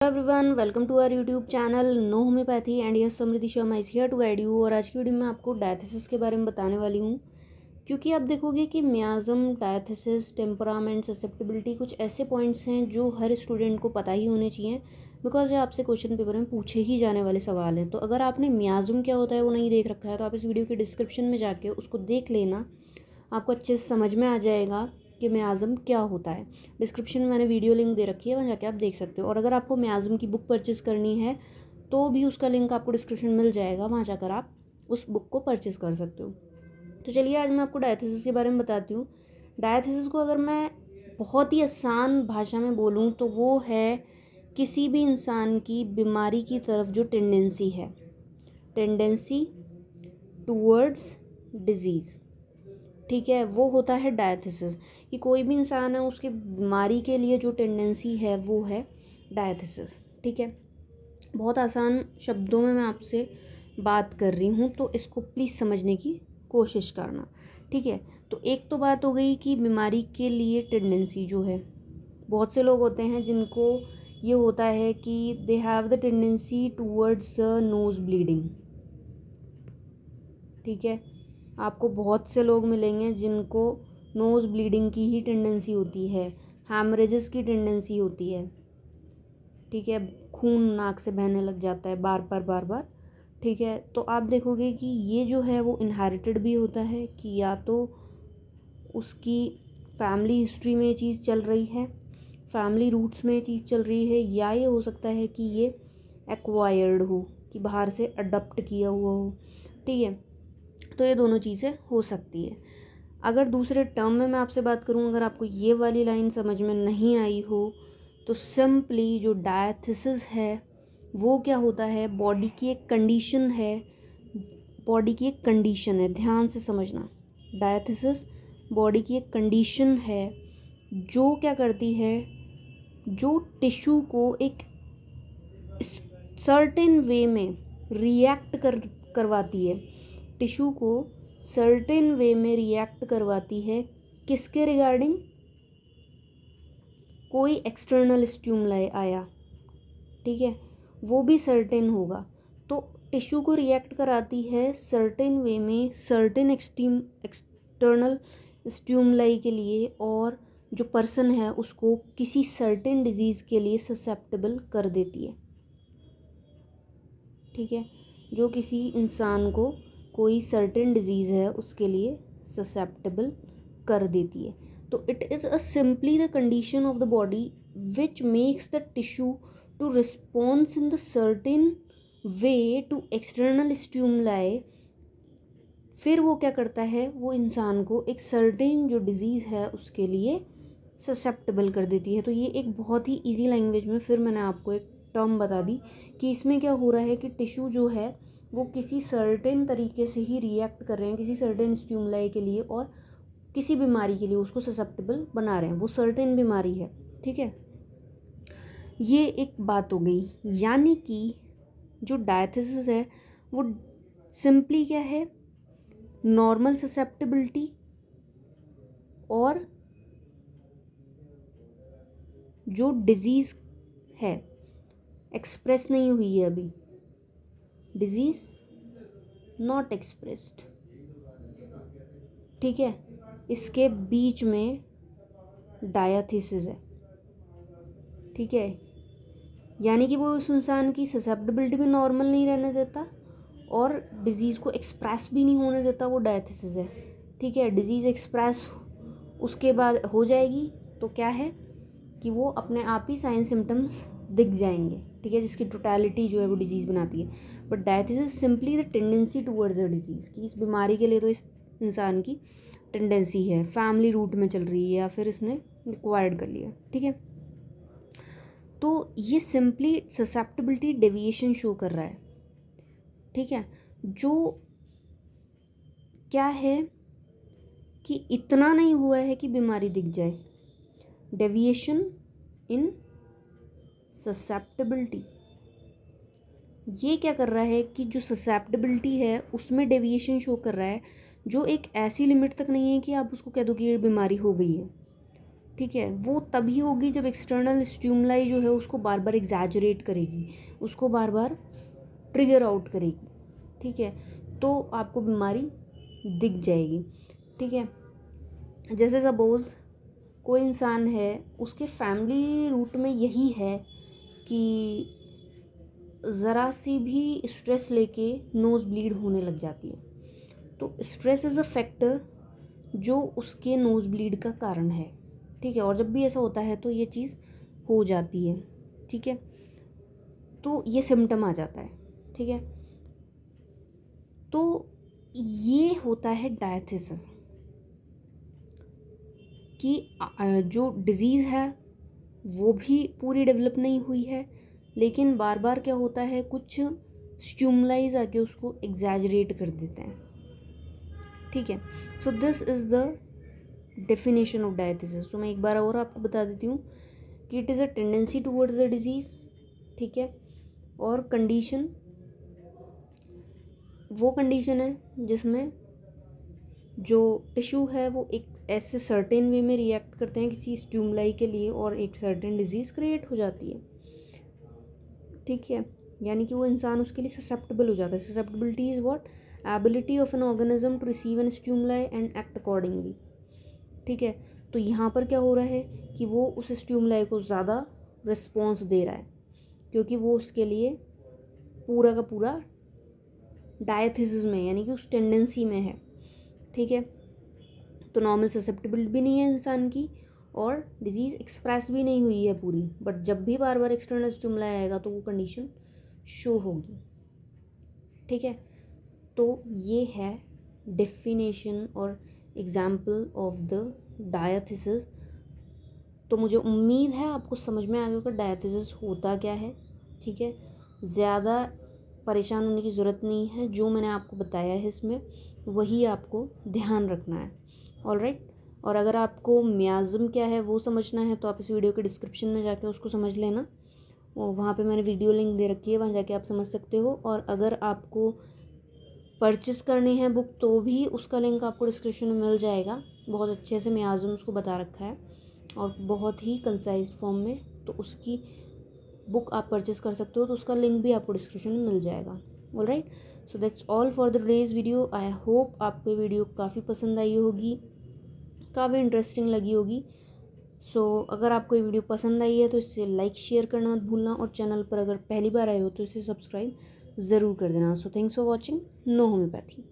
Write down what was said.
Everyone welcome to our YouTube channel know homoeopathy and yes Samriddhi Sharma is here to guide you और आज की video में आपको diathesis के बारे में बताने वाली हूँ। क्योंकि आप देखोगे कि म्याज़म डायथिसिस टेम्परामेंट ससेप्टिबिलिटी कुछ ऐसे पॉइंट्स हैं जो हर स्टूडेंट को पता ही होने चाहिए बिकॉज़ ये आपसे क्वेश्चन पेपर में पूछे ही जाने वाले सवाल हैं। तो अगर आपने म्याज़म क्या होता है वो नहीं देख रखा है तो आप इस वीडियो के डिस्क्रिप्शन में जाके उसको देख लेना, आपको अच्छे से समझ में आ जाएगा। कि म्याज़म क्या होता है। डिस्क्रिप्शन में मैंने वीडियो लिंक दे रखी है, वहाँ जाके आप देख सकते हो। और अगर आपको म्याज़म की बुक परचेज़ करनी है तो भी उसका लिंक आपको डिस्क्रिप्शन मिल जाएगा, वहाँ जाकर आप उस बुक को परचेज़ कर सकते हो। तो चलिए, आज मैं आपको डायथिसिस के बारे में बताती हूँ। डायथिसिस को अगर मैं बहुत ही आसान भाषा में बोलूँ तो वो है किसी भी इंसान की बीमारी की तरफ़ जो टेंडेंसी है। टेंडेंसी टूवर्ड्स डिज़ीज़ ठीक है, वो होता है डायथिसिस कि कोई भी इंसान है, उसकी बीमारी के लिए जो टेंडेंसी है, वो है डायथिसिस ठीक है? बहुत आसान शब्दों में मैं आपसे बात कर रही हूँ तो इसको प्लीज़ समझने की कोशिश करना, ठीक है? तो एक तो बात हो गई कि बीमारी के लिए टेंडेंसी जो है, बहुत से लोग होते हैं जिनको ये होता है कि they have the tendency towards nose bleeding ठीक है? आपको बहुत से लोग मिलेंगे जिनको नोज़ ब्लीडिंग की ही टेंडेंसी होती है हैमरेजेस की टेंडेंसी होती है। ठीक है, खून नाक से बहने लग जाता है बार बार बार बार। ठीक है तो आप देखोगे कि ये जो है वो इनहेरिटेड भी होता है कि या तो उसकी फैमिली हिस्ट्री में ये चीज़ चल रही है फैमिली रूट्स में ये चीज़ चल रही है, या ये हो सकता है कि ये एक्वायर्ड हो, कि बाहर से अडप्ट किया हुआ हो। ठीक है तो ये दोनों चीज़ें हो सकती है। अगर दूसरे टर्म में मैं आपसे बात करूँ, अगर आपको ये वाली लाइन समझ में नहीं आई हो तो सिंपली जो डायथिसिस है, वो क्या होता है? बॉडी की एक कंडीशन है। बॉडी की एक कंडीशन है। ध्यान से समझना। डायथिसिस बॉडी की एक कंडीशन है, जो क्या करती है? जो टिश्यू को एक सर्टेन वे में रिएक्ट कर, करवाती है। टिश्यू को सर्टेन वे में रिएक्ट करवाती है। किसके रिगार्डिंग? कोई एक्सटर्नल स्ट्यूमलाई आया। ठीक है, वो भी सर्टेन होगा। तो टिश्यू को रिएक्ट कराती है सर्टेन वे में, सर्टेन एक्सट्रीम, एक्सटर्नल स्ट्यूमलाई के लिए और जो पर्सन है उसको किसी सर्टेन डिज़ीज़ के लिए ससेप्टेबल कर देती है। ठीक है, जो किसी इंसान को कोई सर्टेन डिज़ीज़ है, उसके लिए ससेप्टेबल कर देती है। तो it is a simply the condition of the body which makes the tissue to response in the certain way to external stimuli फिर वो क्या करता है? वो इंसान को एक सर्टेन जो डिज़ीज़ है, उसके लिए ससेप्टेबल कर देती है। तो ये एक बहुत ही इजी लैंग्वेज में फिर मैंने आपको एक टर्म बता दी कि इसमें क्या हो रहा है कि टिश्यू जो है वो किसी सर्टेन तरीके से ही रिएक्ट कर रहे हैं, किसी सर्टेन स्ट्यूमलाई के लिए और किसी बीमारी के लिए उसको ससेप्टेबल बना रहे हैं। वो सर्टेन बीमारी है, ठीक है? ये एक बात हो गई। यानी कि जो डायथिसिस है, वो सिंपली क्या है? नॉर्मल ससेप्टेबिलिटी और जो डिज़ीज़ है एक्सप्रेस नहीं हुई है अभी। डिज़ीज़ नॉट एक्सप्रेस्ड ठीक है? इसके बीच में डायाथिसिस है। ठीक है? यानी कि वो उस इंसान की ससेप्टेबिलिटी भी नॉर्मल नहीं रहने देता और डिज़ीज़ को एक्सप्रेस भी नहीं होने देता, वो डायथिसिस है। ठीक है? डिज़ीज़ एक्सप्रेस उसके बाद हो जाएगी तो क्या है? कि वो अपने आप ही साइन सिम्टम्स दिख जाएँगे। ठीक है, जिसकी टोटैलिटी जो है वो डिज़ीज़ बनाती है। But diathesis is simply the tendency towards a disease कि इस बीमारी के लिए तो इस इंसान की टेंडेंसी है। फैमिली रूट में चल रही है या फिर इसने एक्वायर्ड कर लिया, ठीक है? तो ये सिंपली ससेप्टिबिलिटी डेविएशन शो कर रहा है, ठीक है? जो क्या है कि इतना नहीं हुआ है कि बीमारी दिख जाए। डेविएशन इन ससेप्टेबिलिटी ये क्या कर रहा है कि जो ससेप्टेबिलिटी है, उसमें डेविएशन शो कर रहा है, जो एक ऐसी लिमिट तक नहीं है कि आप उसको कह दो कि ये बीमारी हो गई है। ठीक है? वो तभी होगी जब एक्सटर्नल स्ट्यूमलाई जो है, उसको बार बार एग्जैजरेट करेगी, उसको बार बार ट्रिगर आउट करेगी। ठीक है? तो आपको बीमारी दिख जाएगी। ठीक है? जैसे सपोज़ कोई इंसान है, उसके फैमिली रूट में यही है कि ज़रा सी भी स्ट्रेस लेके नोज़ ब्लीड होने लग जाती है। तो स्ट्रेस इज़ अ फैक्टर जो उसके नोज़ ब्लीड का कारण है, ठीक है? और जब भी ऐसा होता है तो ये चीज़ हो जाती है, ठीक है? तो ये सिम्टम आ जाता है, ठीक है? तो ये होता है डायथिसिस कि जो डिज़ीज़ है वो भी पूरी डेवलप नहीं हुई है। लेकिन बार बार क्या होता है, कुछ स्ट्यूमलाइज आके उसको एग्जैजरेट कर देते हैं। ठीक है? So this is the definition of diathesis तो मैं एक बार और आपको बता देती हूँ कि it is a tendency towards a disease ठीक है? और कंडीशन वो कंडीशन है जिसमें जो टिश्यू है, वो एक ऐसे सर्टेन वे में रिएक्ट करते हैं किसी स्ट्यूमलाई के लिए और एक सर्टेन डिज़ीज़ क्रिएट हो जाती है। ठीक है? यानी कि वो इंसान उसके लिए ससेप्टेबल हो जाता है। Susceptibility is what ability of an organism to receive an stimuli and act accordingly ठीक है? तो यहाँ पर क्या हो रहा है कि वो उस स्ट्यूमलाई को ज़्यादा रिस्पॉन्स दे रहा है, क्योंकि वो उसके लिए पूरा का पूरा डायथिस में, यानी कि उस टेंडेंसी में है। ठीक है? तो नॉर्मल ससेप्टेबल भी नहीं है इंसान की और डिज़ीज़ एक्सप्रेस भी नहीं हुई है पूरी। बट जब भी बार बार एक्सटर्नल स्टिमुला आएगा तो वो कंडीशन शो होगी। ठीक है? तो ये है डेफिनेशन और एग्ज़ाम्पल ऑफ़ द डायथिसिस तो मुझे उम्मीद है आपको समझ में आ गया कि डायथिसिस होता क्या है। ठीक है? ज़्यादा परेशान होने की ज़रूरत नहीं है, जो मैंने आपको बताया है इसमें। वही आपको ध्यान रखना है। ऑल राइट और अगर आपको म्याज़म क्या है, वो समझना है तो आप इस वीडियो के डिस्क्रिप्शन में जाके उसको समझ लेना। वहाँ पे मैंने वीडियो लिंक दे रखी है, वहाँ जाके आप समझ सकते हो। और अगर आपको परचेस करनी है बुक तो भी उसका लिंक आपको डिस्क्रिप्शन में मिल जाएगा। बहुत अच्छे से म्याज़म उसको बता रखा है। और बहुत ही कंसाइज फॉर्म में तो उसकी बुक आप परचेस कर सकते हो तो उसका लिंक भी आपको डिस्क्रिप्शन में मिल जाएगा। All right so that's all for the day's video I hope आपको वीडियो काफ़ी पसंद आई होगी काफ़ी इंटरेस्टिंग लगी होगी। सो so, अगर आपको ये वीडियो पसंद आई है तो इसे लाइक शेयर करना मत भूलना और चैनल पर अगर पहली बार आए हो तो इसे सब्सक्राइब ज़रूर कर देना। So thanks for watching know homoeopathy